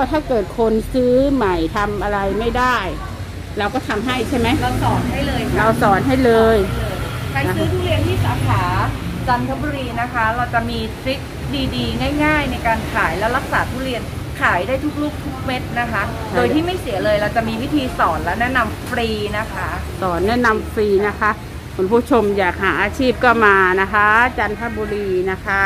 ก็ถ้าเกิดคนซื้อใหม่ทำอะไรไม่ได้ เราก็ทำให้ใช่ไหม เราสอนให้เลยค่ะเราสอนให้เลย ใครซื้อทุเรียนที่สาขาจันทบุรีนะคะ เราจะมีทริคดีๆ ง่าย ๆ ในการขายและรักษาทุเรียนขายได้ทุกลูกทุกเม็ดนะคะ โดยที่ไม่เสียเลยเราจะมีวิธีสอนและแนะนำฟรีนะคะ สอนแนะนำฟรีนะคะคุณผู้ชมอยากหาอาชีพก็มานะคะ จันทบุรีนะคะ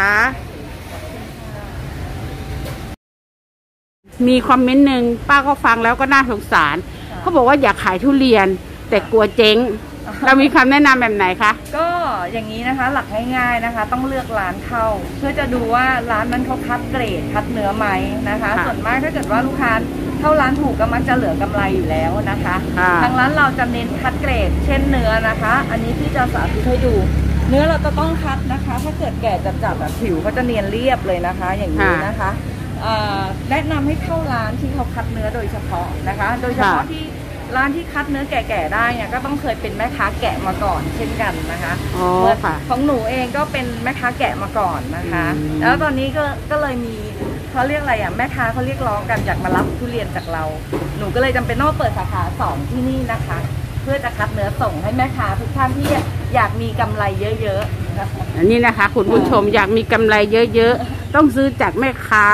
มีคอมเมนต์หนึ่งป้าก็ฟังแล้วก็น่าสงสารค่ะเขาบอกว่าอยากขายทุเรียนแต่กลัวเจ๊ง เรามีคำแนะนำแบบไหนคะ ก็อย่างนี้นะคะหลักง่ายๆนะคะ ต้องเลือกร้านเข้า เพื่อจะดูว่าร้านนั้นเขาคัดเกรดคัดเนื้อไหมนะคะ ค่ะส่วนมากถ้าเกิดว่าลูกค้าเข้าร้านถูกก็มักจะเหลือกำไรอยู่แล้วนะคะค่ะ ทางร้านเราจะเน้นคัดเกรด เช่นเนื้อนะคะ อันนี้พี่จะสาธิตให้ดู เนื้อเราจะต้องคัดนะคะ ถ้าเกิดแก่จัดๆแบบผิวก็จะเนียนเรียบเลยนะคะ อย่างนี้นะคะเอ่อ แนะนำให้เข้าร้านที่เขาคัดเนื้อโดยเฉพาะนะคะ โดยเฉพาะค่ะที่ร้านที่คัดเนื้อแก่ๆได้เนี่ยก็ต้องเคยเป็นแม่ค้าแกะมาก่อน เช่นกันนะคะอ๋อค่ะของหนูเองก็เป็นแม่ค้าแกะมาก่อนนะคะอืมแล้วตอนนี้ก็ก็เลยมีเขาเรียกอะไรอะแม่ค้าเขาเรียกร้องกันอยากมารับทุเรียนจากเรา หนูก็เลยจำเป็นต้องเปิดสาขาสองที่นี่นะคะ เพื่อจะคัดเนื้อส่งให้แม่ค้าทุกท่านที่อยากมีกำไรเยอะๆนะคะอันนี้นะคะ คุณผู้ชมอยากมีกำไรเยอะๆต้องซื้อจากแม่ค้า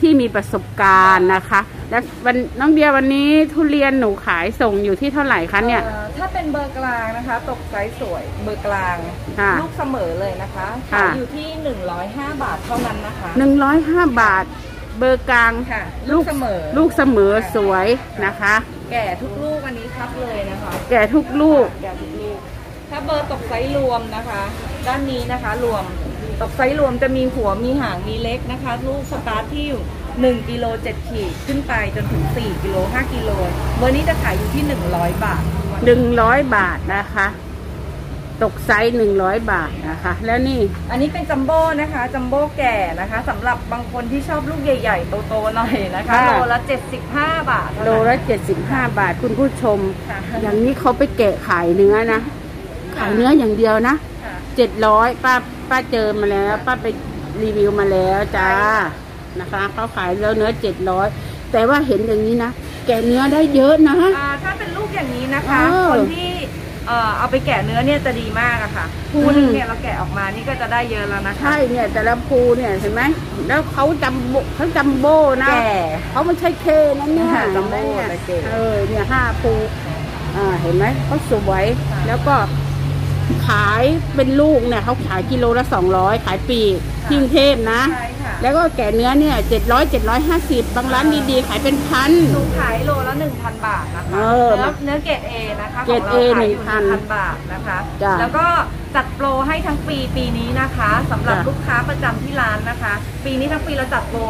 ที่มีประสบการณ์นะคะ แล้ววันน้องเดียวันนี้ทุเรียนหนูขายส่งอยู่ที่เท่าไหร่คะเนี่ย อ่อถ้าเป็นเบอร์กลางนะคะ ตกไซส์สวยเบอร์กลางค่ะลูกเสมอเลยนะคะค่ะ ขายอยู่ที่ 105 บาทเท่านั้นนะคะหนึ่งร้อยห้าบาท เบอร์กลาง ค่ะ ลูกเสมอลูกเสมอสวยนะคะ แก่ทุกลูกอันนี้ครับเลยนะคะแก่ทุกลูก แก่ทุกลูก ถ้าเบอร์ตกไซส์รวมนะคะ ด้านนี้นะคะรวม ตกไซส์รวมจะมีหัวมีหางมีเล็กนะคะ ลูกสตาร์ทที่อยู่1กิโล7ขีดขึ้นไปจนถึง 4กิโล5กิโลเบอร์นี้จะขายอยู่ที่ 100 บาท หนึ่งร้อยบาทนะคะ ตกไซส์หนึ่งร้อยบาทนะคะ แล้วนี่ อันนี้เป็นจัมโบ้นะคะจัมโบ้แก่นะคะสำหรับบางคนที่ชอบลูกใหญ่ๆ โตๆหน่อยนะคะค่ะ โลละ75 บาทเท่าโลนั้น ละเจ็ดสิบห้าบาทคุณผู้ชม ค่ะ อย่างนี้เขาไปแกะขายเนื้อนะ ขายเนื้ออย่างเดียวนะค่ะ เจ็ดร้อยป้า ป้าเจอมาแล้ว ป้าไปรีวิวมาแล้วจ้านะคะเขาขายแล้วเนื้อเจ็ดร้อยแต่ว่าเห็นอย่างนี้นะแกะเนื้อได้เยอะนะ อ่าถ้าเป็นลูกอย่างนี้นะคะเออคนที่เอ่อเอาไปแกะเนื้อเนี่ยจะดีมากอะค่ะภูหนึงเนี่ยเราแกะออกมานี่ก็จะได้เยอะแล้วนะคะ ใช่เนี่ยแต่ละภูเนี่ยเห็นไหมแล้วเขาจำโบเขาจำโบ้นะ แก่ เขาไม่ใช่เคนะเนี่ยค่ะจัมโบ้เห็นไหมแต่เก๋เนี่ยเออเนี่ยห้าภูอ่าเห็นไหมเขาสวยแล้วก็ ขายเป็นลูกเนี่ยเขาขายกิโลละสองร้อยขายปลีกที่กรุงเทพนะ ใช่ค่ะแล้วก็แก่เนื้อเนี่ยเจ็ดร้อยเจ็ดร้อยห้าสิบบางร้านดีๆ ขายเป็นพัน หนูขายโลละ1,000 บาทนะคะเออเนื้อเนื้อเกรดเอนะคะเกรดของเรา A ขายอยู่1,000 1,000 บาทนะคะ จ้ะแล้วก็จัดโปรให้ทั้งปีปีนี้นะคะสำหรับจ้ะ ลูกค้าประจำที่ร้านนะคะ ปีนี้ทั้งปีเราจัดโปร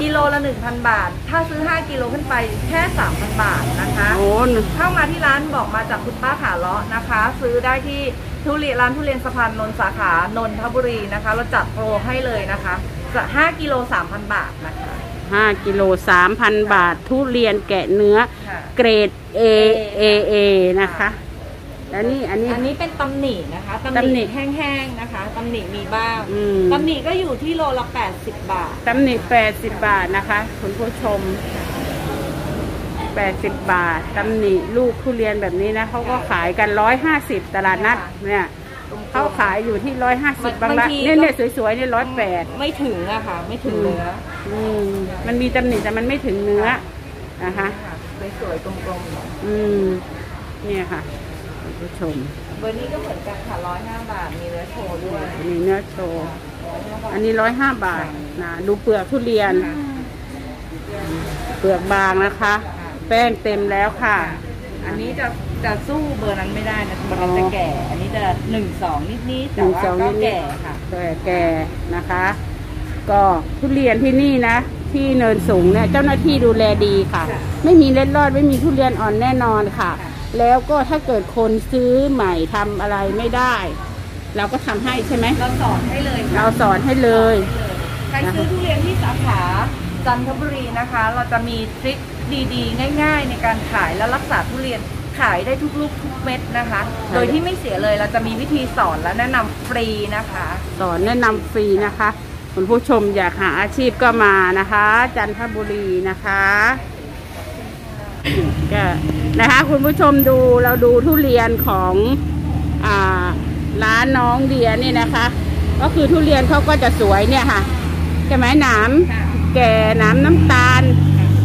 กิโลละ 1,000 บาท ถ้าซื้อ 5 กิโลขึ้นไปแค่ 3,000 บาทนะคะ โอ้เข้ามาที่ร้านบอกมาจากคุณป้าขาเลาะนะคะ ซื้อได้ที่ทุเรียนร้านทุเรียนสะพานนนท์สาขานนทบุรีนะคะ เราจัดโปรให้เลยนะคะจะ5กิโล3,000 บาทนะคะห้ากิโลสามพันบาท ทุเรียนแกะเนื้อ ค่ะ เกรด A A A นะคะ แล้วนี่อันนี้ อันนี้เป็นตำหนินะคะตำตำหหนินิแห้งๆนะคะตำหนิมีบ้างอืม ตำหนิก็อยู่ที่โลละ 80 บาท ตำหนิแปดสิบบาทนะคะ คุณผู้ชมแปดสิบบาทตำหนิลูกทุเรียนแบบนี้นะเขาก็ขายกันร้อยห้าสิบตลาดนัดเนี่ยเขาขายอยู่ที่ร้อยห้าสิบบางละเนี่ยเนี่ยสวยๆเนี่ยร้อยแปด ไม่ถึงอะค่ะ ไม่ถึงเนื้ออืมมันมีตำหนิแต่มันไม่ถึงเนื้อนะคะสวยๆกลมๆหน่อยอืม เนี่ยค่ะ คุณผู้ชมเบอร์นี้ก็เหมือนกันค่ะ105บาท มีเนื้อโชว์ด้วยอันนี้เนื้อโชว์ อันนี้ร้อยห้าบาทนะดูเปลือกทุเรียน เปลือกบางนะคะ แป้งเต็มแล้วค่ะ อันนี้จะจะสู้เบอร์นั้นไม่ได้นะเบอร์นั้นอ๋อจะแก่ อันนี้จะหนึ่งสองนิดๆหแต่นึ่งว่าสองก็นิดแก่ค่ะแก่แก่นะคะ ก็ทุเรียนที่นี่นะ ที่เนินสูงเนี่ยเจ้าหน้าที่ดูแลดีค่ะค่ะไม่มีเล็ดรอดไม่มีทุเรียนอ่อนแน่นอนค่ะค่ะ แล้วก็ถ้าเกิดคนซื้อใหม่ทำอะไรไม่ได้ เราก็ทำให้ใช่ไหม เราสอนให้เลยค่ะเราสอนให้เลย ใครซื้อทุเรียนที่สาขาจันทบุรีนะคะ เราจะมีทริคดีๆ ง่าย ๆ ในการขายและรักษาทุเรียนขายได้ทุกลูกทุกเม็ดนะคะ โดยที่ไม่เสียเลยเราจะมีวิธีสอนและแนะนำฟรีนะคะ สอนแนะนำฟรีนะคะคุณผู้ชมอยากหาอาชีพก็มานะคะ จันทบุรีนะคะ ก็นะคะคุณผู้ชมดูเราดูทุเรียนของอ่าร้านน้องเดียนี่นะคะ ก็คือทุเรียนเขาก็จะสวยเนี่ยค่ะใช่ไหมหนามแก่หนามน้ำตาล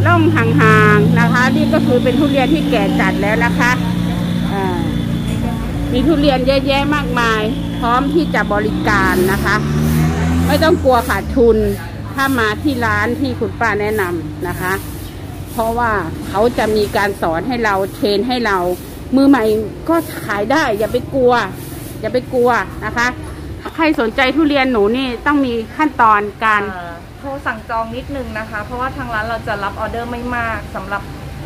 ล่องห่างๆนะคะ นี่ก็คือเป็นทุเรียนที่แก่จัดแล้วนะคะมีทุเรียนเยอะแยะมากมาย พร้อมที่จะบริการนะคะ ไม่ต้องกลัวขาดทุนถ้ามาที่ร้านที่คุณป้าแนะนำนะคะ ราะว่าเขาจะมีการสอนให้เราเทรนให้เรา มือใหม่ก็ขายได้ อย่าไปกลัว อย่าไปกลัวนะคะ ใครสนใจทุเรียนหนูนี่ต้องมีขั้นตอนการเอ่อโทรสั่งจองนิดนึงนะคะ เพราะว่าทางร้านเราจะรับออเดอร์ไม่มากสำหรับ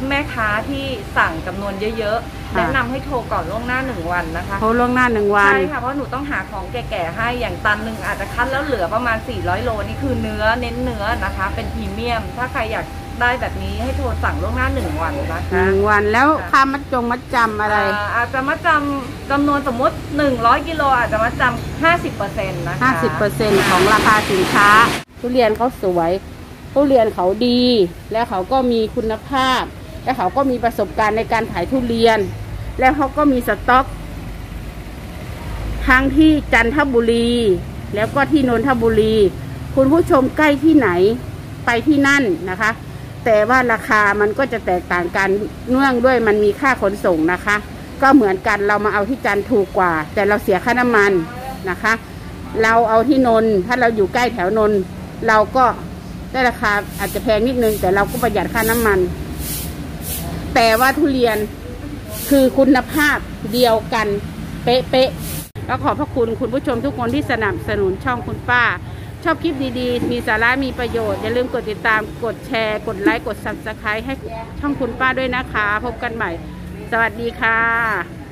แม่ค้าที่สั่งจำนวนเยอะๆค่ะแนะนำให้โทรก่อนล่วงหน้าหนึ่งวันนะคะโทรล่วงหน้าหนึ่งวันใช่ค่ะเพราะหนูต้องหาของแก่ๆให้อย่างตันหนึ่งอาจจะคั้นแล้วเหลือประมาณ 400 โลนี่คือเนื้อเน้นเนื้อนะคะ เป็นพรีเมียม ถ้าใครอยาก ได้แบบนี้ให้โทรสั่งล่วงหน้าหนึ่งวันนะหคะ นึ่งวันแล้วค่ะ ค่ามัดจงมัดจำอะไราอาจจะมาจำจำนวนสมมติ 100 กิโลอาจจะมาจำ50%นะคะห้าสิบเปอร์เซ็นของราคาสินค้า ทุเรียนเขาสวย ทุเรียนเขาดี แล้วเขาก็มีคุณภาพ แล้วเขาก็มีประสบการณ์ในการขายทุเรียน แล้วเขาก็มีสต็อกทั้งที่จันทบุรี แล้วก็ที่นนทบุรี คุณผู้ชมใกล้ที่ไหนไปที่นั่นนะคะ แต่ว่าราคามันก็จะแตกต่างกันเนื่องด้วยมันมีค่าขนส่งนะคะ ก็เหมือนกันเรามาเอาที่จันทร์ถูกกว่า แต่เราเสียค่าน้ำมันนะคะ เราเอาที่นนท์ถ้าเราอยู่ใกล้แถวนนท์เราก็ได้ราคาอาจจะแพงนิดนึง แต่เราก็ประหยัดค่าน้ำมัน แต่ว่าทุเรียนคือคุณภาพเดียวกันเป๊ะๆแล้วขอบพระคุณคุณผู้ชมทุกคนที่สนับสนุนช่องคุณป้า ชอบคลิปดีๆ มีสาระมีประโยชน์ อย่าลืมกดติดตามกดแชร์ กดไลค์ กด subscribe ให้ช่องคุณป้าด้วยนะคะ พบกันใหม่ สวัสดีค่ะ